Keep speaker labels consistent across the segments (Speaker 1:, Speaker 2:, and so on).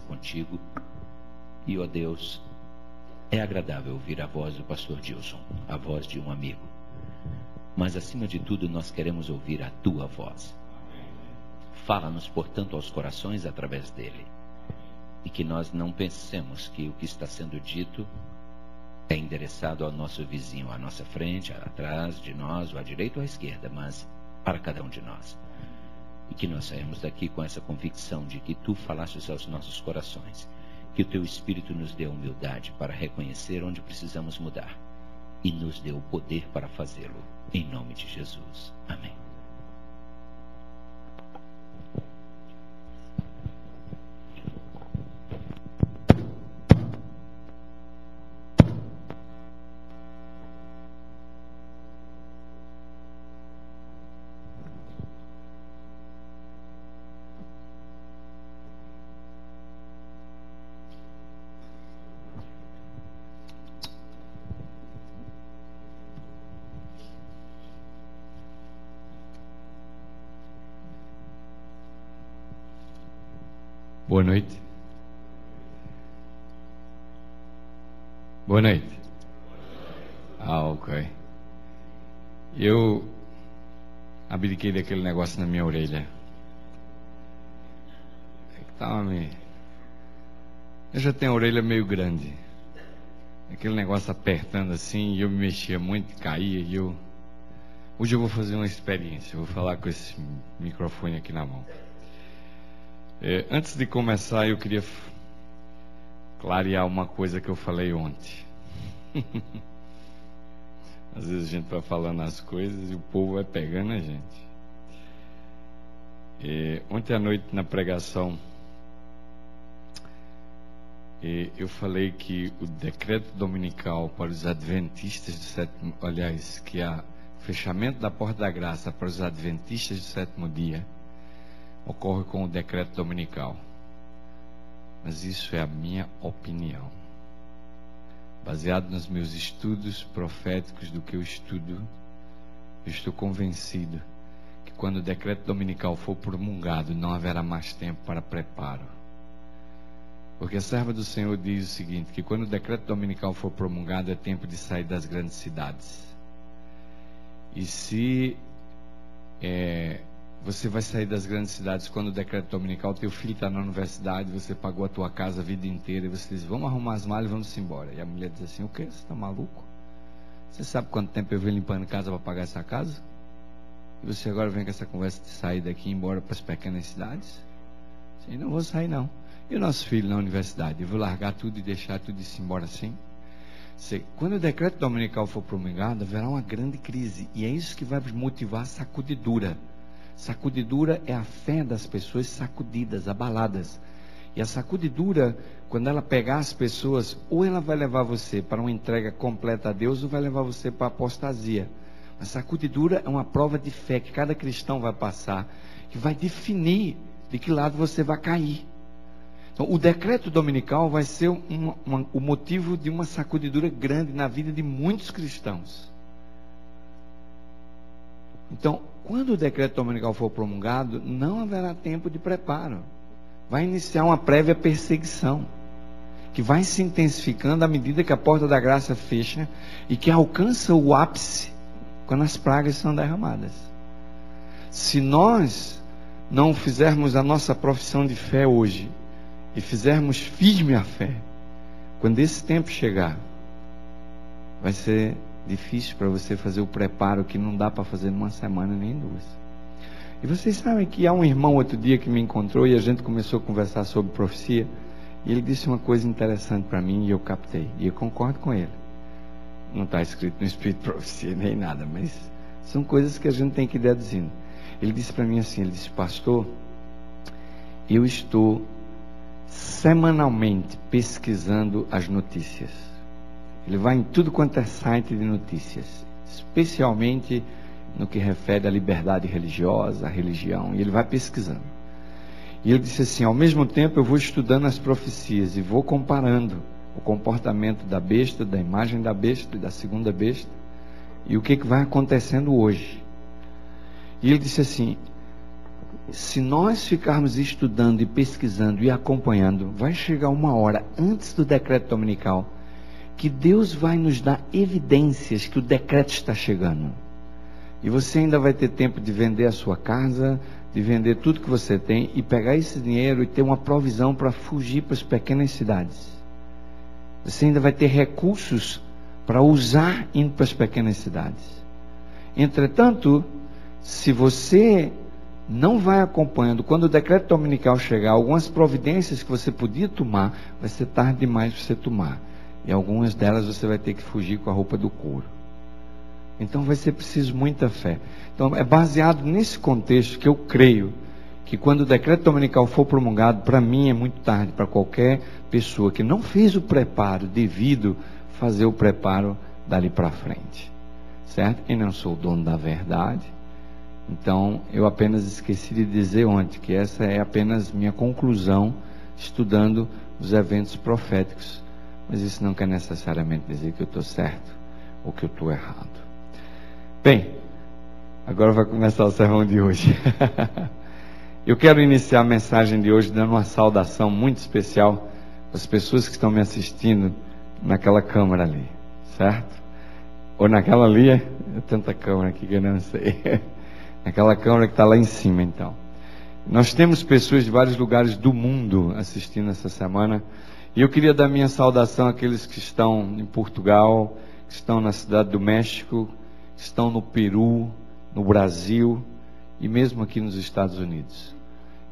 Speaker 1: contigo. E, ó Deus, é agradável ouvir a voz do pastor Dilson, a voz de um amigo. Mas, acima de tudo, nós queremos ouvir a tua voz. Fala-nos, portanto, aos corações através dele. E que nós não pensemos que o que está sendo dito é endereçado ao nosso vizinho, à nossa frente, atrás de nós, ou à direita ou à esquerda, mas para cada um de nós. E que nós saímos daqui com essa convicção de que tu falastes aos nossos corações, que o teu Espírito nos dê humildade para reconhecer onde precisamos mudar e nos dê o poder para fazê-lo. Em nome de Jesus. Amém.
Speaker 2: Boa noite. Boa noite. Ah, ok. Eu abdiquei daquele negócio na minha orelha. É que tava me... Eu já tenho a orelha meio grande. Aquele negócio apertando assim, e eu me mexia muito, caía, e eu. Hoje eu vou fazer uma experiência. Eu vou falar com esse microfone aqui na mão. É, antes de começar, eu queria clarear uma coisa que eu falei ontem. Às vezes a gente vai falando as coisas e o povo vai pegando a gente. É, ontem à noite, na pregação, é, eu falei que o decreto dominical para os adventistas do sétimo, aliás, que a fechamento da porta da graça para os adventistas do sétimo dia ocorre com o decreto dominical. Mas isso é a minha opinião. Baseado nos meus estudos proféticos do que eu estudo, eu estou convencido que quando o decreto dominical for promulgado, não haverá mais tempo para preparo. Porque a serva do Senhor diz o seguinte: que quando o decreto dominical for promulgado, é tempo de sair das grandes cidades. E se é, você vai sair das grandes cidades quando o decreto dominical, teu filho está na universidade, você pagou a tua casa a vida inteira, e você diz, vamos arrumar as malas e vamos embora. E a mulher diz assim, o quê? Você está maluco? Você sabe quanto tempo eu venho limpando casa para pagar essa casa? E você agora vem com essa conversa de sair daqui e ir embora para as pequenas cidades? Sim, não vou sair não. E o nosso filho na universidade? Eu vou largar tudo e deixar tudo ir embora assim? Quando o decreto dominical for promulgado, haverá uma grande crise. E é isso que vai motivar a sacudidura. Sacudidura é a fé das pessoas sacudidas, abaladas. E a sacudidura, quando ela pegar as pessoas, ou ela vai levar você para uma entrega completa a Deus, ou vai levar você para a apostasia. A sacudidura é uma prova de fé que cada cristão vai passar, que vai definir de que lado você vai cair. Então, o decreto dominical vai ser uma, o motivo de uma sacudidura grande na vida de muitos cristãos. Então, quando o decreto dominical for promulgado, não haverá tempo de preparo. Vai iniciar uma prévia perseguição, que vai se intensificando à medida que a porta da graça fecha e que alcança o ápice quando as pragas são derramadas. Se nós não fizermos a nossa profissão de fé hoje e fizermos firme a fé, quando esse tempo chegar, vai ser difícil para você fazer o preparo que não dá para fazer numa semana nem duas. E vocês sabem que há um irmão outro dia que me encontrou e a gente começou a conversar sobre profecia. E ele disse uma coisa interessante para mim e eu captei. E eu concordo com ele. Não está escrito no Espírito Profecia nem nada, mas são coisas que a gente tem que ir deduzindo. Ele disse para mim assim: ele disse, Pastor, eu estou semanalmente pesquisando as notícias. Ele vai em tudo quanto é site de notícias, especialmente no que refere à liberdade religiosa, à religião, e ele vai pesquisando. E ele disse assim: ao mesmo tempo eu vou estudando as profecias e vou comparando o comportamento da besta, da imagem da besta e da segunda besta, e o que, que vai acontecendo hoje. E ele disse assim: se nós ficarmos estudando e pesquisando e acompanhando, vai chegar uma hora antes do decreto dominical que Deus vai nos dar evidências que o decreto está chegando. E você ainda vai ter tempo de vender a sua casa, de vender tudo que você tem e pegar esse dinheiro e ter uma provisão para fugir para as pequenas cidades. Você ainda vai ter recursos para usar indo para as pequenas cidades. Entretanto, se você não vai acompanhando, quando o decreto dominical chegar, algumas providências que você podia tomar, vai ser tarde demais para você tomar. E algumas delas você vai ter que fugir com a roupa do couro. Então vai ser preciso muita fé. Então é baseado nesse contexto que eu creio que quando o decreto dominical for promulgado, para mim é muito tarde, para qualquer pessoa que não fez o preparo devido, fazer o preparo dali para frente. Certo? Eu não sou o dono da verdade. Então, eu apenas esqueci de dizer ontem que essa é apenas minha conclusão estudando os eventos proféticos. Mas isso não quer necessariamente dizer que eu estou certo ou que eu estou errado. Bem, agora vai começar o sermão de hoje. eu quero iniciar a mensagem de hoje dando uma saudação muito especial às pessoas que estão me assistindo naquela câmara ali, certo? Ou naquela ali, é tanta câmara aqui que eu não sei. naquela câmara que está lá em cima, então. Nós temos pessoas de vários lugares do mundo assistindo essa semana. E eu queria dar minha saudação àqueles que estão em Portugal, que estão na cidade do México, que estão no Peru, no Brasil e mesmo aqui nos Estados Unidos.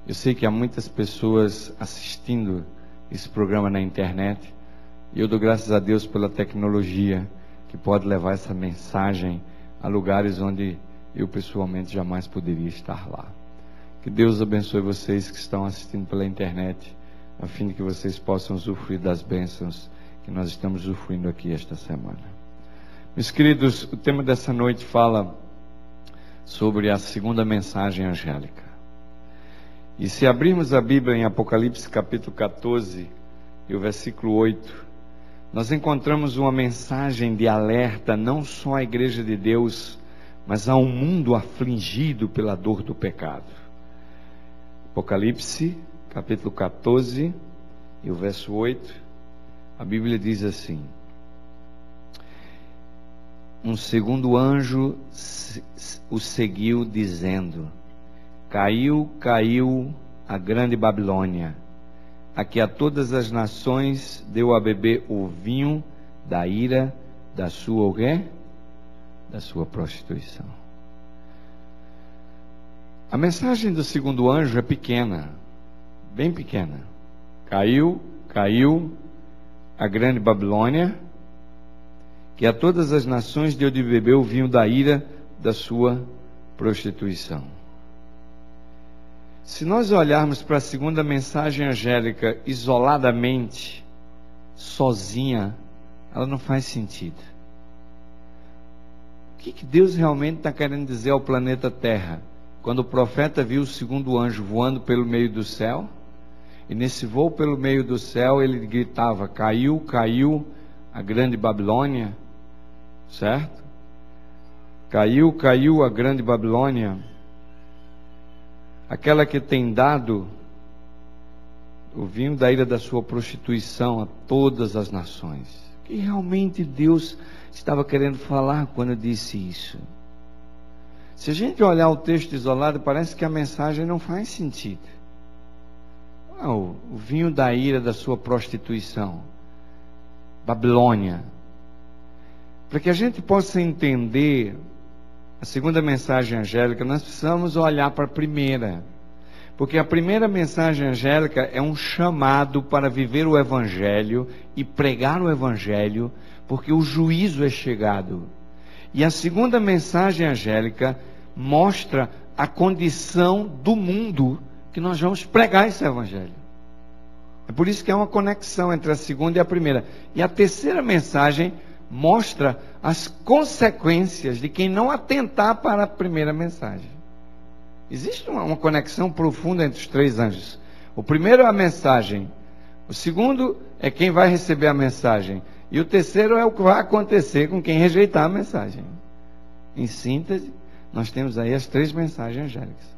Speaker 2: Eu sei que há muitas pessoas assistindo esse programa na internet e eu dou graças a Deus pela tecnologia que pode levar essa mensagem a lugares onde eu pessoalmente jamais poderia estar lá. Que Deus abençoe vocês que estão assistindo pela internet a fim de que vocês possam usufruir das bênçãos que nós estamos usufruindo aqui esta semana. Meus queridos, o tema dessa noite fala sobre a segunda mensagem angélica. E se abrirmos a Bíblia em Apocalipse capítulo 14 e o versículo 8, nós encontramos uma mensagem de alerta não só à igreja de Deus, mas a um mundo afligido pela dor do pecado. Apocalipse capítulo 14 e o verso 8, a Bíblia diz assim: Um segundo anjo o seguiu, dizendo: Caiu, caiu a grande Babilônia, a que a todas as nações deu a beber o vinho da ira da sua o? Da sua prostituição. A mensagem do segundo anjo é pequena, bem pequena. Caiu, caiu a grande Babilônia, que a todas as nações deu de beber o vinho da ira da sua prostituição. Se nós olharmos para a segunda mensagem angélica isoladamente, sozinha, ela não faz sentido. O que, que Deus realmente está querendo dizer ao planeta Terra? Quando o profeta viu o segundo anjo voando pelo meio do céu, e nesse voo pelo meio do céu, ele gritava: Caiu, caiu a grande Babilônia, certo? Caiu, caiu a grande Babilônia, aquela que tem dado o vinho da ira da sua prostituição a todas as nações. Que realmente Deus estava querendo falar quando disse isso. Se a gente olhar o texto isolado, parece que a mensagem não faz sentido. Ah, o, o vinho da ira da sua prostituição. Babilônia. Para que a gente possa entender a segunda mensagem angélica, nós precisamos olhar para a primeira. Porque a primeira mensagem angélica é um chamado para viver o Evangelho e pregar o Evangelho, porque o juízo é chegado. E a segunda mensagem angélica mostra a condição do mundo que nós vamos pregar esse evangelho. É por isso que há uma conexão entre a segunda e a primeira. E a terceira mensagem mostra as consequências de quem não atentar para a primeira mensagem. Existe uma, uma conexão profunda entre os três anjos. O primeiro é a mensagem, o segundo é quem vai receber a mensagem, e o terceiro é o que vai acontecer com quem rejeitar a mensagem. Em síntese, nós temos aí as três mensagens angélicas.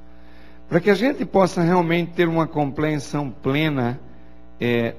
Speaker 2: Para que a gente possa realmente ter uma compreensão plena é,